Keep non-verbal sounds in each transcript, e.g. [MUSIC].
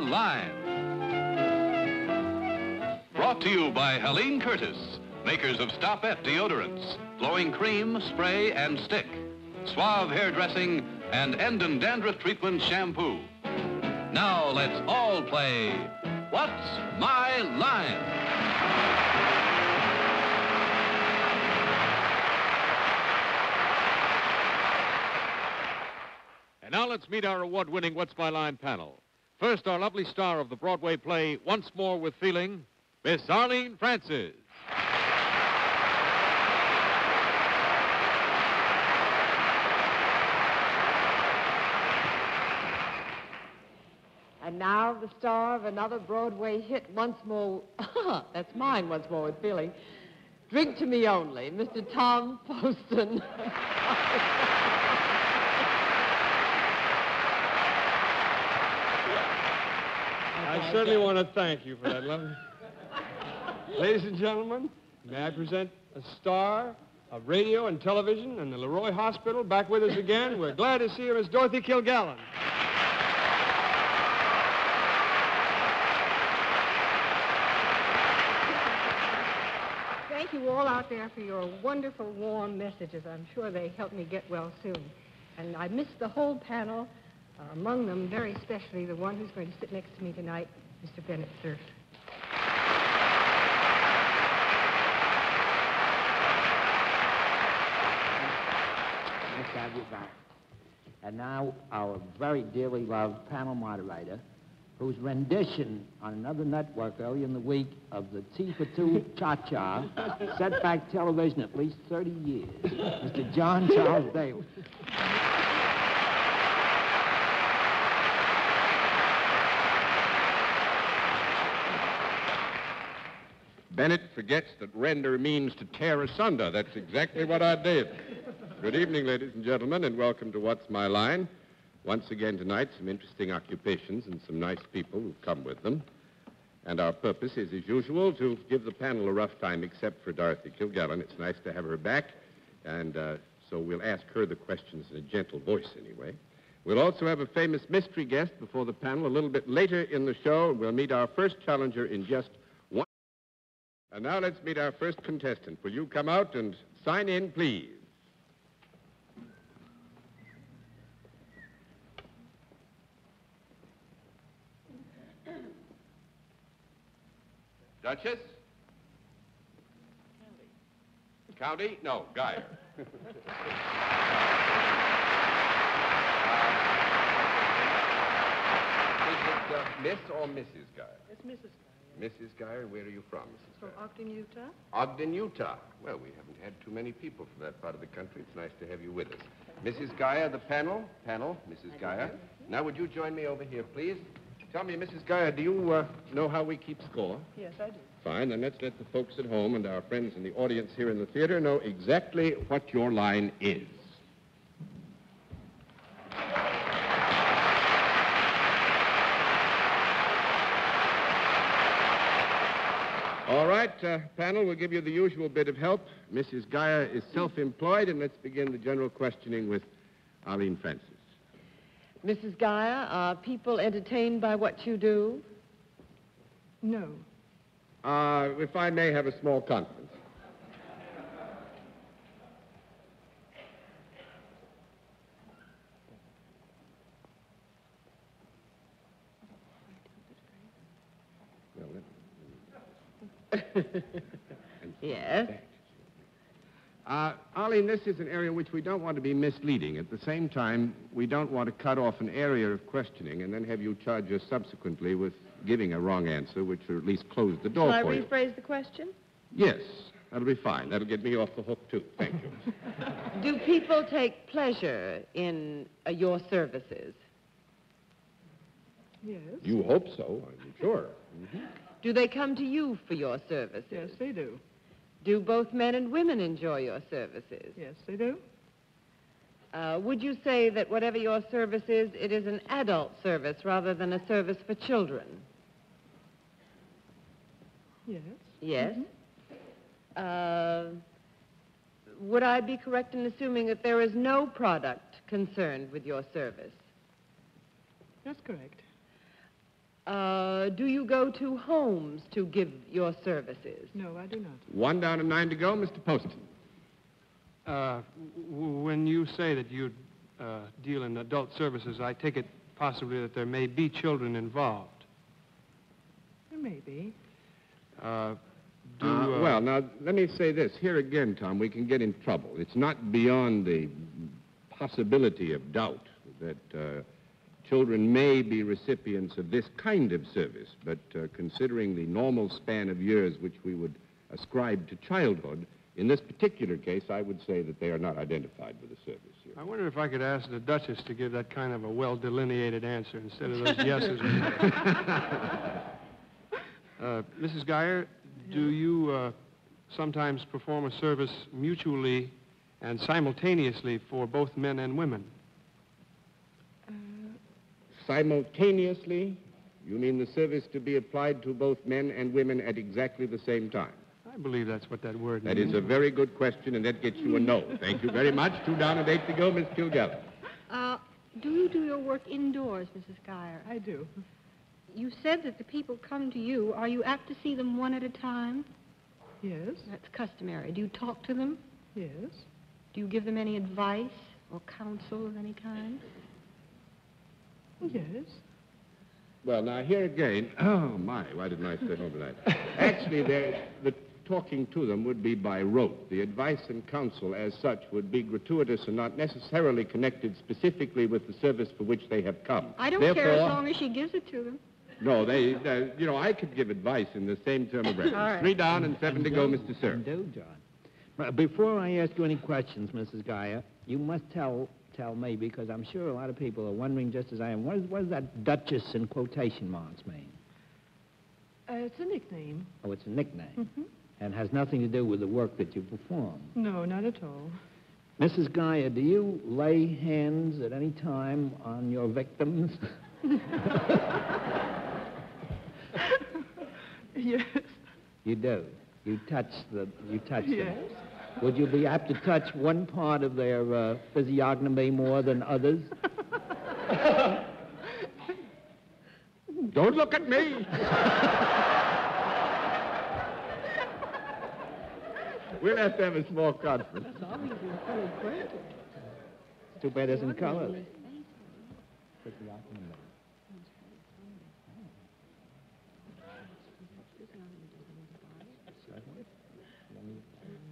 Line. Brought to you by Helene Curtis, makers of Stopette deodorants, flowing cream, spray, and stick, Suave hairdressing, and Enden dandruff treatment shampoo. Now let's all play What's My Line? And now let's meet our award-winning What's My Line panel. First, our lovely star of the Broadway play Once More with Feeling, Miss Arlene Francis. And now the star of another Broadway hit, once more. [LAUGHS] That's mine, once more with feeling. Drink to me only, Mr. Tom Poston. [LAUGHS] I certainly want to thank you for that, lovely. Ladies and gentlemen, may I present a star of radio and television and the Leroy Hospital back with us again. We're glad to see her, as Dorothy Kilgallen. Thank you all out there for your wonderful, warm messages. I'm sure they helped me get well soon. And I missed the whole panel, uh, among them, very especially the one who's going to sit next to me tonight, Mr. Bennett Cerf. And now our very dearly loved panel moderator, whose rendition on another network early in the week of the Tea for Two Cha-Cha set back television at least 30 years, Mr. John Charles Daly. Bennett forgets that render means to tear asunder. That's exactly what I did. Good evening, ladies and gentlemen, and welcome to What's My Line. Once again tonight, some interesting occupations and some nice people who've come with them. And our purpose is, as usual, to give the panel a rough time, except for Dorothy Kilgallen. It's nice to have her back, and uh, so we'll ask her the questions in a gentle voice, anyway. We'll also have a famous mystery guest before the panel a little bit later in the show. And we'll meet our first challenger in just. And now let's meet our first contestant. Will you come out and sign in, please? [COUGHS] Duchess? County. County? No, Geyer. [LAUGHS] Is it uh, Miss or Mrs. Geyer? It's Mrs. Mrs. Geyer, where are you from, Mrs. From Ogden, Utah. Ogden, Utah. Well, we haven't had too many people from that part of the country. It's nice to have you with us. Mrs. Geyer, the panel. Panel, Mrs. Geyer. Now, would you join me over here, please? Tell me, Mrs. Geyer, do you uh, know how we keep score? Yes, I do. Fine, then let's let the folks at home and our friends in the audience here in the theater know exactly what your line is. All right, uh, panel, we'll give you the usual bit of help. Mrs. Geyer is self-employed, and let's begin the general questioning with Arlene Francis. Mrs. Geyer, are people entertained by what you do? No. Uh, if I may have a small conference. Well, let- [LAUGHS] Yes. Uh, Arlene, this is an area which we don't want to be misleading. At the same time, we don't want to cut off an area of questioning and then have you charge us subsequently with giving a wrong answer, which will at least close the door Shall I for you. rephrase the question? Yes, that'll be fine. That'll get me off the hook, too. Thank you. [LAUGHS] Do people take pleasure in uh, your services? Yes. you hope so, I'm sure. Do they come to you for your services? Yes, they do. Do both men and women enjoy your services? Yes, they do. Uh, would you say that whatever your service is, it is an adult service rather than a service for children? Yes. Yes. Uh, would I be correct in assuming that there is no product concerned with your service? That's correct. Uh, do you go to homes to give your services? No, I do not. One down and nine to go, Mr. Poston. Uh, w- when you say that you uh, deal in adult services, I take it possibly that there may be children involved. There may be. Uh, do, Uh, uh, well, now, let me say this. Here again, Tom, we can get in trouble. It's not beyond the possibility of doubt that uh, children may be recipients of this kind of service, but uh, considering the normal span of years which we would ascribe to childhood, in this particular case, I would say that they are not identified with the service here. I wonder if I could ask the Duchess to give that kind of a well-delineated answer instead of those [LAUGHS] yeses. and nos. [LAUGHS] uh, Mrs. Geyer, do you uh, sometimes perform a service mutually and simultaneously for both men and women? Simultaneously, you mean the service to be applied to both men and women at exactly the same time? I believe that's what that word That means. is a very good question, and that gets you a no. Thank you very much. Two down and eight to go, Miss Kilgallen. Uh, do you do your work indoors, Mrs. Geyer? I do. You said that the people come to you. Are you apt to see them one at a time? Yes, That's customary. Do you talk to them? yes. Do you give them any advice or counsel of any kind? Yes. Well, now here again, [CLEARS THROAT] oh my, why didn't I stay home tonight? Actually, there, the talking to them would be by rote. The advice and counsel as such would be gratuitous and not necessarily connected specifically with the service for which they have come. I don't Therefore, care as long as she gives it to them. No, they, uh, you know, I could give advice in the same term of reference. All right. Three down and seven to go, Mr. Cerf. Do, John. Before I ask you any questions, Mrs. Geyer, you must tell tell me because I'm sure a lot of people are wondering just as I am. What, is, what does that Duchess in quotation marks mean? Uh, it's a nickname. Oh, it's a nickname Mm-hmm. and has nothing to do with the work that you perform. No, not at all. Mrs. Geyer, do you lay hands at any time on your victims? [LAUGHS] Yes. You do. You touch the. You touch them. Yes. Would you be apt to touch one part of their uh, physiognomy more than others? [LAUGHS] Don't look at me. we'll have to have a small conference. Too bad it isn't colored.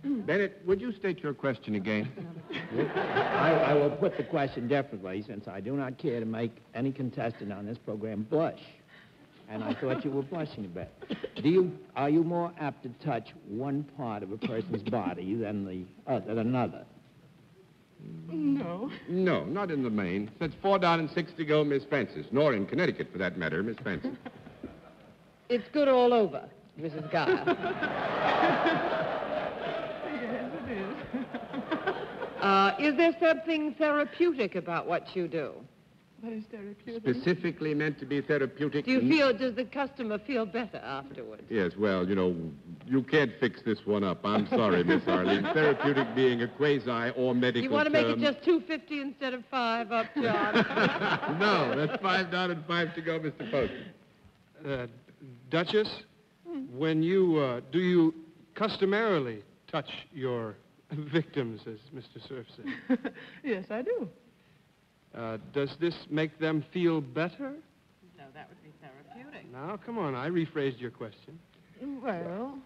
Bennett, would you state your question again? [LAUGHS] I, I will put the question differently, since I do not care to make any contestant on this program blush. And I thought you were blushing a bit. Do you, are you more apt to touch one part of a person's body than the uh, than another? No. No, not in the main. That's four down and six to go, Miss Francis. Nor in Connecticut, for that matter, Miss Francis. It's good all over, Mrs. Geyer. [LAUGHS] Yes, it is. Uh, is there something therapeutic about what you do? What is therapeutic? Specifically meant to be therapeutic. Do you feel, does the customer feel better afterwards? Yes, well, you know, you can't fix this one up. I'm sorry, Miss Arlene. [LAUGHS] Therapeutic being a quasi or medical You want to make it just 250 instead of five up, John? [LAUGHS] no, that's five down and five to go, Mr. Post. Uh, Duchess, when you uh, do you customarily touch your [LAUGHS] victims, as Mr. Cerf said? [LAUGHS] yes, I do. Uh, does this make them feel better? no, that would be therapeutic. Now, come on, I rephrased your question. Well,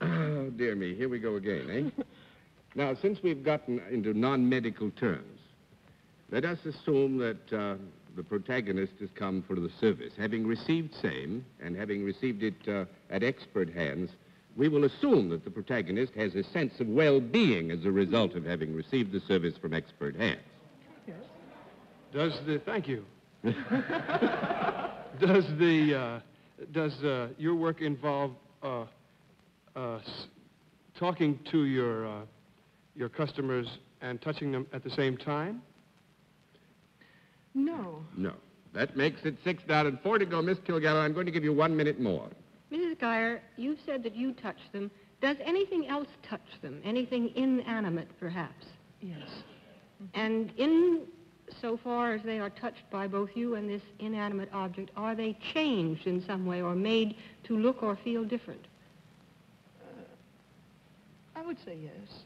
Oh, [CLEARS THROAT] dear me, here we go again, eh? [LAUGHS] now, since we've gotten into non-medical terms, let us assume that uh, the protagonist has come for the service. Having received same, and having received it uh, at expert hands, we will assume that the protagonist has a sense of well-being as a result of having received the service from expert hands. Yes. Does the thank you? [LAUGHS] does the uh, does uh, your work involve uh, uh, talking to your uh, your customers and touching them at the same time? no. No. That makes it six down and four to go. Miss Kilgallen, I'm going to give you one minute more. Mrs. Geyer, you said that you touch them. Does anything else touch them? Anything inanimate, perhaps? Yes. And in so far as they are touched by both you and this inanimate object, are they changed in some way or made to look or feel different? I would say yes.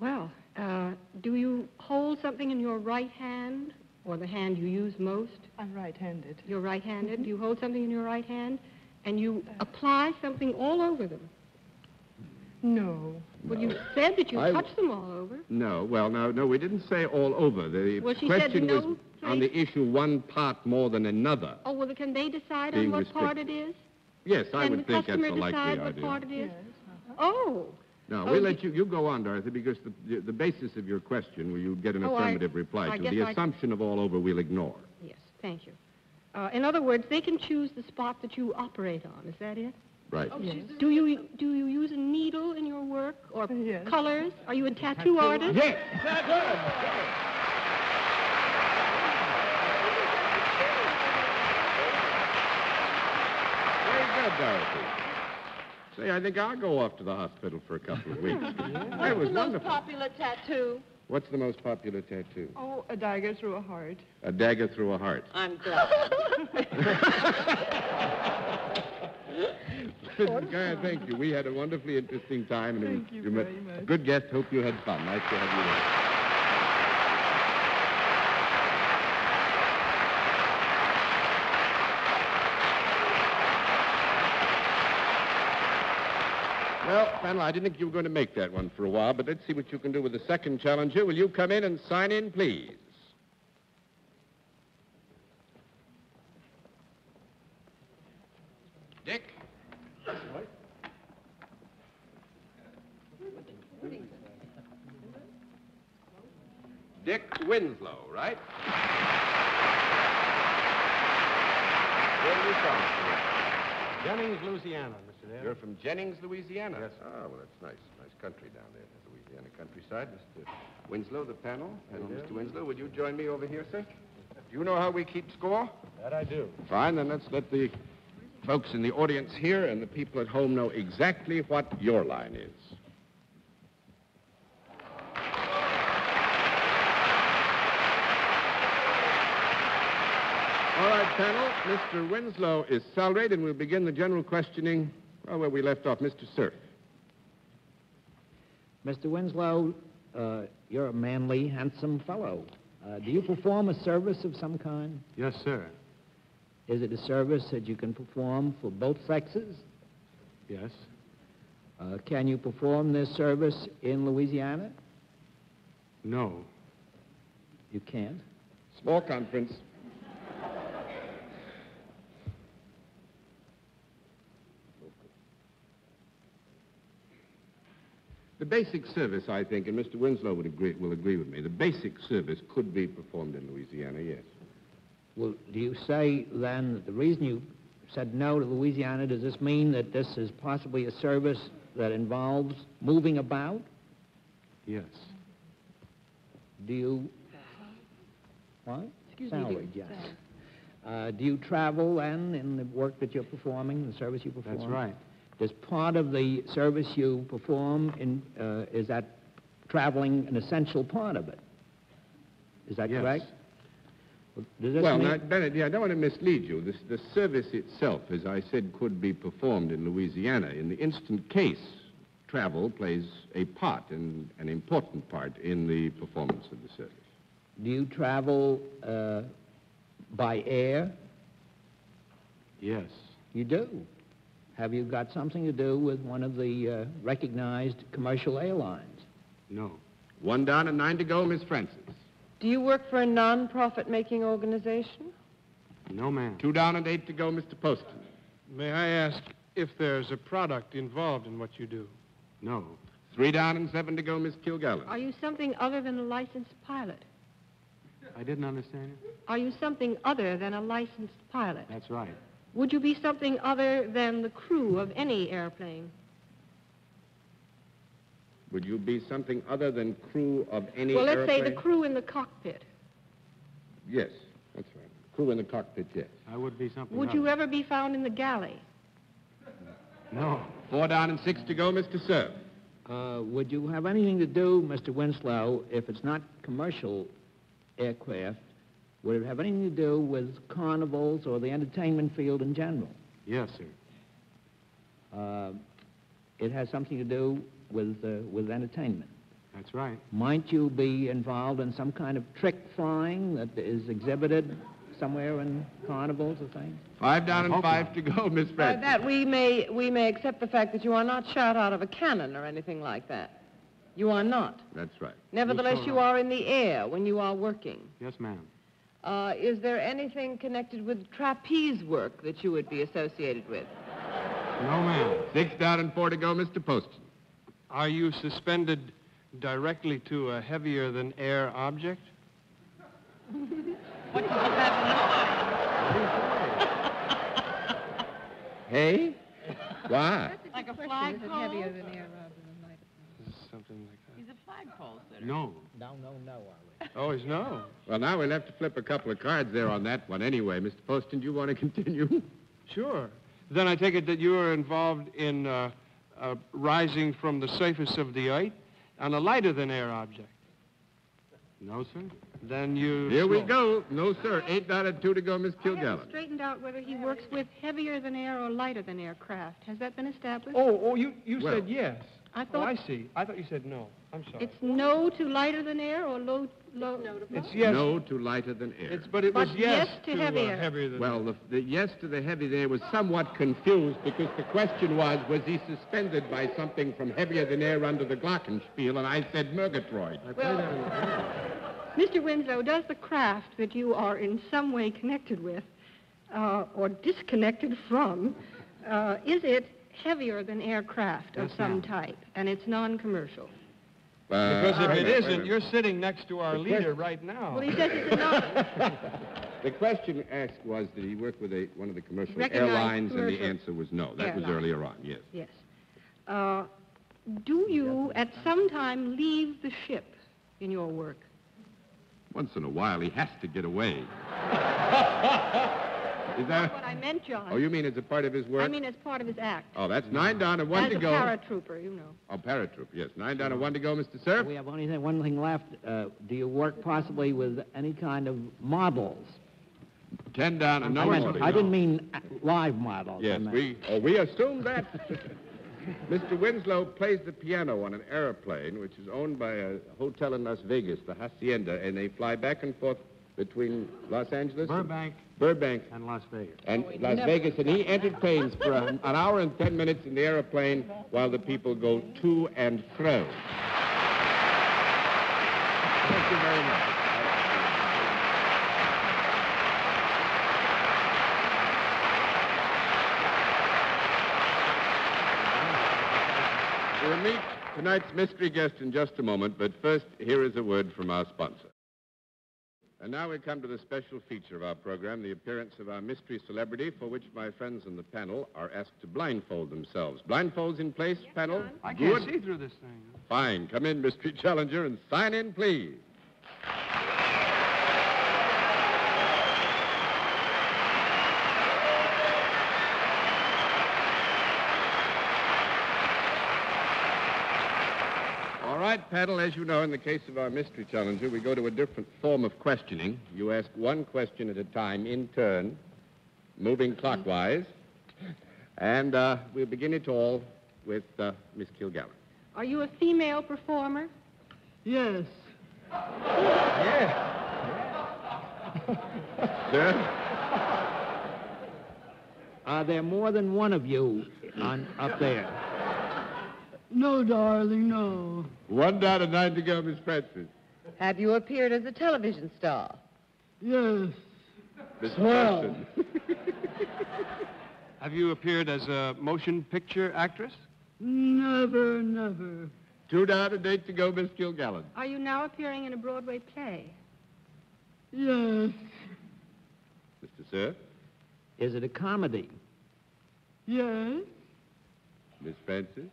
Well, uh, do you hold something in your right hand, or the hand you use most? I'm right-handed. You're right-handed. Do you hold something in your right hand, and you apply something all over them? No. Well, you said that you I- touch them all over. No, well, no, no, we didn't say all over. The Well, she said question no was on the issue one part more than another. Oh, well, can they decide on what part it is? restricted. is? Yes, I would think that's customer a likely decide what idea. part it is? Yes. uh-huh. Oh. No, Oh, we'll let you, you go on, Dorothy, because the, the, the basis of your question, where you get an Oh, I- affirmative reply I to, guess the I- assumption of all over we'll ignore. Yes, thank you. Uh, in other words, they can choose the spot that you operate on. Is that it? Right. Yes. Do you do you use a needle in your work or Yes. colors? Are you a tattoo artist? Yes! Very good, Dorothy. Say, I think I'll go off to the hospital for a couple of weeks. [LAUGHS] That was wonderful. popular tattoo? What's the most popular tattoo? Oh, a dagger through a heart. A dagger through a heart. I'm [LAUGHS] glad. Listen, Guy, thank you. We had a wonderfully interesting time. And it Thank was- you were very much. Good guest. Hope you had fun. Nice to have you Well, panel, I didn't think you were going to make that one for a while, but let's see what you can do with the second challenger. Will you come in and sign in, please? Dick? Dick Winslow, right? Where you from? Jennings, Louisiana, Mr. Daly. You're from Jennings, Louisiana? Yes. Ah, well, that's nice. Nice country down there, the Louisiana countryside. Mr. Winslow, the panel. Do. Mr. Winslow, would you join me over here, sir? Do you know how we keep score? That I do. Fine, then let's let the folks in the audience here and the people at home know exactly what your line is. All right, panel. Mr. Winslow is salaried, and we'll begin the general questioning well, where we left off. Mr. Cerf. Mr. Winslow, uh, you're a manly, handsome fellow. Uh, do you perform a service of some kind? Yes, sir. Is it a service that you can perform for both sexes? Yes. Uh, can you perform this service in Louisiana? No. You can't. Small conference. The basic service, I think, and Mr. Winslow would agree, will agree with me, the basic service could be performed in Louisiana, yes. Well, do you say then that the reason you said no to Louisiana, does this mean that this is possibly a service that involves moving about? Yes. Do you... What? Excuse me, Salaried, dear. yes. Uh, do you travel then in the work that you're performing, the service you perform? That's right. Does part of the service you perform in, uh, is that traveling an essential part of it? Is that Yes. correct? Well, Does Well, mean... now, Bennett, yeah, I don't want to mislead you. This, the service itself, as I said, could be performed in Louisiana. In the instant case, travel plays a part, and an important part, in the performance of the service. Do you travel uh, by air? Yes. You do. Have you got something to do with one of the uh, recognized commercial airlines? No. One down and nine to go, Miss Francis. Do you work for a non-profit making organization? No, ma'am. Two down and eight to go, Mr. Poston. May I ask if there's a product involved in what you do? No. Three down and seven to go, Miss Kilgallen. Are you something other than a licensed pilot? I didn't understand it. Are you something other than a licensed pilot? That's right. Would you be something other than the crew of any airplane? Would you be something other than crew of any airplane? well, let's say the crew in the cockpit. Yes, that's right. Crew in the cockpit, yes. I would be something Would other. you ever be found in the galley? No. Four down and six to go, Mr. Cerf. Uh, would you have anything to do, Mr. Winslow, if it's not commercial aircraft, would it have anything to do with carnivals or the entertainment field in general? Yes, sir. Uh, it has something to do with, uh, with entertainment. That's right. Might you be involved in some kind of trick flying that is exhibited somewhere in carnivals or things? Five down and hope five to go, Miss By Francis. that, we may, we may accept the fact that you are not shot out of a cannon or anything like that. You are not. That's right. Nevertheless, you are in the air when you are working. Yes, ma'am. Uh, is there anything connected with trapeze work that you would be associated with? No, ma'am. Six down and four to go, Mr. Poston. Are you suspended directly to a heavier than air object? [LAUGHS] Hey? Why? Like a Is it flagpole? heavier than air rather? Something like that. He's a flagpole sitter. No. No, no, no, are Oh, he's no. Well, now we'll have to flip a couple of cards there on that one anyway. Mr. Poston, do you want to [LAUGHS] continue? Sure. Then I take it that you are involved in uh, uh, rising from the surface of the earth on a lighter than air object. No, sir. Then you. Here we go. No, sir. Eight down and two to go, Miss I haven't Kilgallen. straightened out whether he works with heavier than air or lighter-than-air craft. Has that been established? Oh, oh, you, you Well- said yes. I thought... Oh, thought I see. I thought you said no. I'm sorry. it's no to lighter than air or low, low. It's yes. No to lighter than air. It's, but it was But yes, yes to uh, heavier. heavier than Well, the, the yes to the heavy there was somewhat confused because the question was, was he suspended by something from heavier than air under the glockenspiel? And I said Murgatroyd. I played that in- [LAUGHS] Mr. Winslow, does the craft that you are in some way connected with uh, or disconnected from, uh, is it heavier than aircraft of Yes, some ma'am. type? And it's non-commercial? Uh, Because if wait a it minute, wait a isn't, you're sitting next to our The leader question- right now. Well, he says it's a non. The question asked was, did he work with a, one of the commercial Recognized airlines? And the answer was no. That was earlier on, yes. yes. Uh, do you at some time leave the ship in your work? Once in a while, he has to get away. [LAUGHS] Is that? What I meant, John. Oh, you mean it's a part of his work? I mean as part of his act. Oh, that's nine down and one as to a go. paratrooper, you know. Oh, paratroop, yes. Nine down and one to go, Mr. Cerf. We have only thing, one thing left. Uh, do you work possibly with any kind of models? Ten down and no I, more meant, I didn't mean uh, live models. Yes, we, oh, we assume that. [LAUGHS] Mr. Winslow plays the piano on an airplane, which is owned by a hotel in Las Vegas, the Hacienda, and they fly back and forth between Los Angeles, and Burbank Burbank, and Las Vegas. and Las Vegas, and he entertains for an, an hour and ten minutes in the airplane while the people go to and fro. Thank you very much. We'll meet tonight's mystery guest in just a moment, but first, here is a word from our sponsor. And now we come to the special feature of our program, the appearance of our mystery celebrity, for which my friends on the panel are asked to blindfold themselves. Blindfolds in place, panel? I can't Good. see through this thing. Fine. Come in, mystery challenger, and sign in, please. Right, panel, as you know, in the case of our mystery challenger, we go to a different form of questioning. You ask one question at a time in turn, moving clockwise. And uh, we'll begin it all with uh, Miss Kilgallen. Are you a female performer? Yes. Sir? Are there more than one of you on up there? No, darling, no. One down and nine to go, Miss Francis. Have you appeared as a television star? Yes. Miss Swell. Preston. [LAUGHS] Have you appeared as a motion picture actress? Never, never. Two down and eight to go, Miss Kilgallen. Are you now appearing in a Broadway play? Yes. Mr. Cerf, Is it a comedy? Yes. Miss Francis.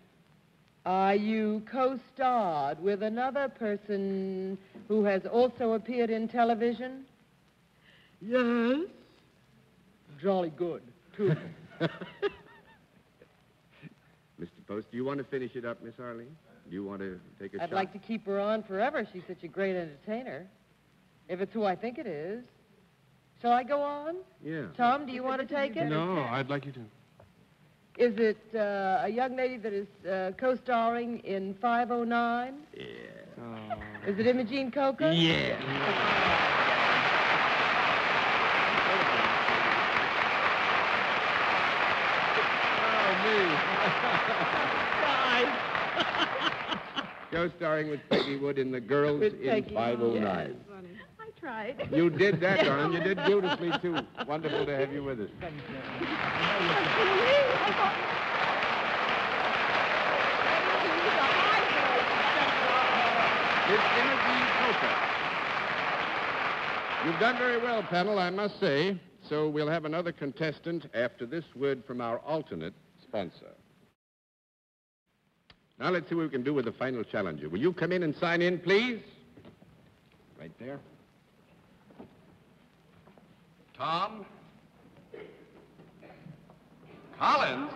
Are you co-starred with another person who has also appeared in television? Yes. Jolly good, too. [LAUGHS] Mr. Post, do you want to finish it up, Miss Arlene? Do you want to take a I'd shot? like to keep her on forever. She's such a great entertainer. If it's who I think it is. Shall I go on? Yeah. Tom, do you want to take it? No, I'd like you to. Is it uh, a young lady that is uh, co-starring in 509? Yeah. Oh. Is it Imogene Coca? Yeah. [LAUGHS] [LAUGHS] oh, me. Bye. [LAUGHS] Co-starring with Peggy Wood in The Girls With in Peggy, 509. I tried. You did that, [LAUGHS] darling. You did beautifully, too. Wonderful to have you with us. Thank you. It's Imogene Coca. You've done very well, panel, I must say. So we'll have another contestant after this word from our alternate sponsor. Now let's see what we can do with the final challenger. Will you come in and sign in, please? Right there. Tom. Collins.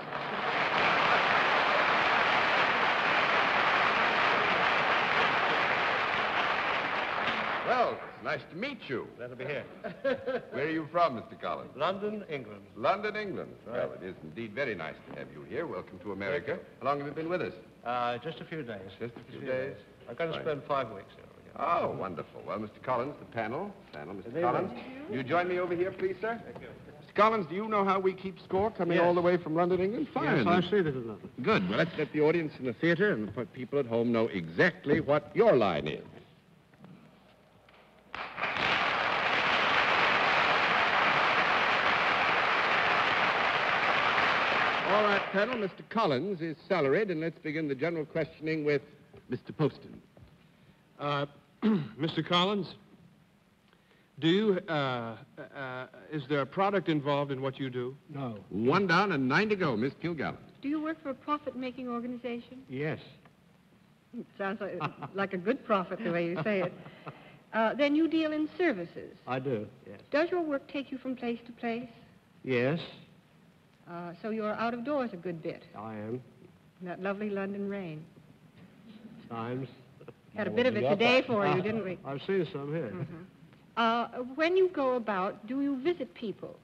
Well, it's nice to meet you. Glad to be here. [LAUGHS] Where are you from, Mr. Collins? London, England. London, England. Well, it is indeed very nice to have you here. Welcome to America. How long have you been with us? Uh, just a few days. Just a few days. I'm going to Fine. spend five weeks here. Oh, wonderful. Well, Mr. Collins, the panel. Panel, Mr. Collins. You join me over here, please, sir? Mr. Collins, do you know how we keep score coming Yes. all the way from London, England? Fine. Yes, I see this is nothing. Good. Well, let's let the audience in the theater and the people at home know exactly what your line is. All right, panel. Mr. Collins is salaried, and let's begin the general questioning with Mr. Poston. Uh, [CLEARS THROAT] Mr. Collins, do you, uh, uh, is there a product involved in what you do? No. One down and nine to go, Miss Kilgallen. Do you work for a profit-making organization? Yes. It Sounds like, [LAUGHS] like a good profit the way you say it. [LAUGHS] Uh, then you deal in services. I do, yes. Does your work take you from place to place? Yes, Uh, so you're out of doors a good bit I am. in that lovely London rain. Times. Had a bit of it today for you, [LAUGHS] didn't we? I've seen some here. Uh, when you go about, do you visit people?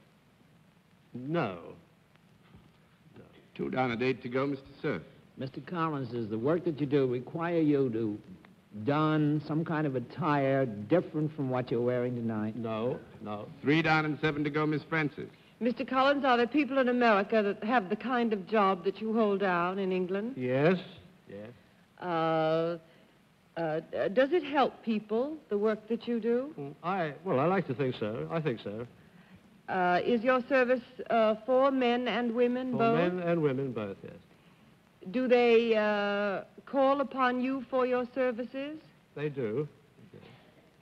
No. Two down and eight to go, Mr. Cerf. Mr. Collins, does the work that you do require you to don some kind of attire different from what you're wearing tonight? No, no. Three down and seven to go, Miss Francis. Mr. Collins, are there people in America that have the kind of job that you hold down in England? Yes, yes. Uh, uh, does it help people, the work that you do? Mm, I, well, I like to think so. I think so. Uh, is your service uh, for men and women For both? men and women both, yes. Do they uh, call upon you for your services? They do.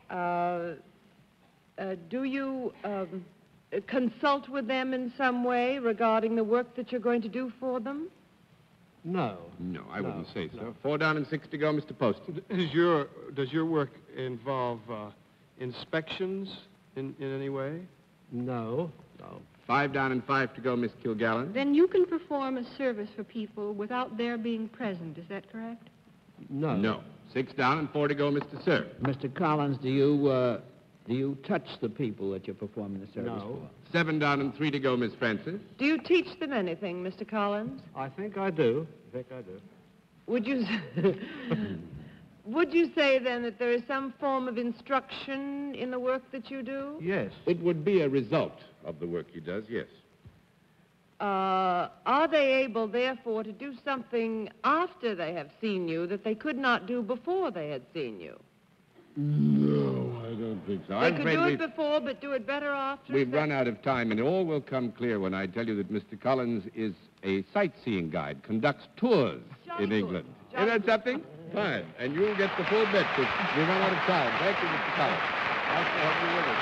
Uh, uh, do you um, consult with them in some way regarding the work that you're going to do for them? No. No, I No, wouldn't say so. no. Four down and six to go, Mr. Poston. Is your, does your work involve uh, inspections in, in any way? No, no. Five down and five to go, Miss Kilgallen. Then you can perform a service for people without their being present. Is that correct? No. No. Six down and four to go, Mr. Cerf. Mr. Collins, do you, uh, do you touch the people that you're performing the service No. for? Seven down and three to go, Miss Francis. Do you teach them anything, Mr. Collins? I think I do. I think I do. Would you [LAUGHS] would you say then that there is some form of instruction in the work that you do? Yes. It would be a result of the work he does, yes. Uh, are they able, therefore, to do something after they have seen you that they could not do before they had seen you? No, I don't think so. They I'm could do it before, but do it better after. we've run out of time, and it all will come clear when I tell you that Mr. Collins is a sightseeing guide, conducts tours Jolly in. England. Jolly Isn't that something? Fine. And you'll get the full bit because we run out of time. Thank you, Mr. Collins. Nice to have you with us.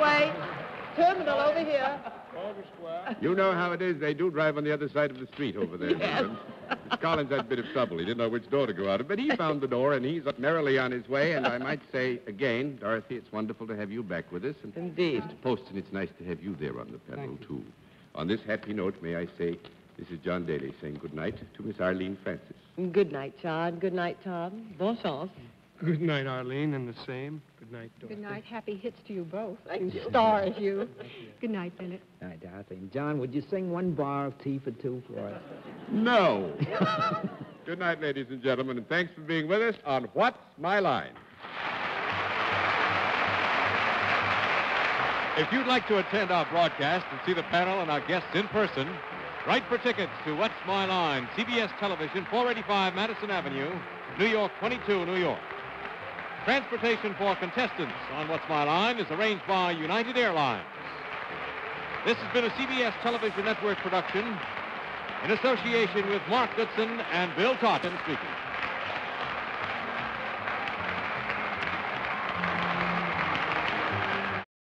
Way, terminal over here. You know how it is. They do drive on the other side of the street over there. in Yes. Collins had a bit of trouble. He didn't know which door to go out of, but he found the door, and he's up merrily on his way. And I might say again, Dorothy, it's wonderful to have you back with us. And Indeed. Mr. Poston, it's nice to have you there on the panel, too. On this happy note, may I say, this is John Daly saying good night to Miss Arlene Francis. Good night, John. Good night, Tom. Bon chance. Good night, Arlene, and the same. Good night, Dorothy. Good night. Happy hits to you both. Thank you stars, you. Good night, Bennett. Good Night, Dorothy. And John, would you sing one bar of Tea for Two for us? No. [LAUGHS] good night, ladies and gentlemen, and thanks for being with us on What's My Line. If you'd like to attend our broadcast and see the panel and our guests in person, write for tickets to What's My Line, CBS Television, 485 Madison Avenue, New York 22, New York. Transportation for contestants on What's My Line is arranged by United Airlines. This has been a CBS Television Network production in association with Mark Goodson and Bill Todman speaking.